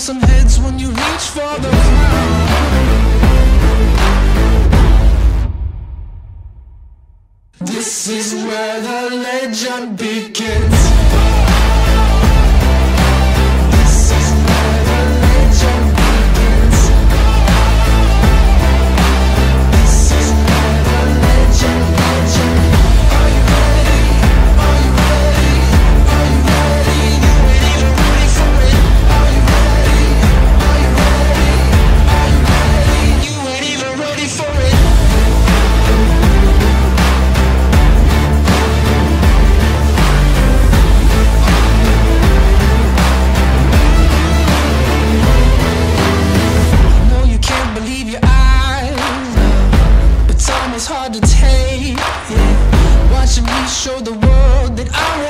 some heads when you reach for the crown. This is where the legend begins. show the world that I want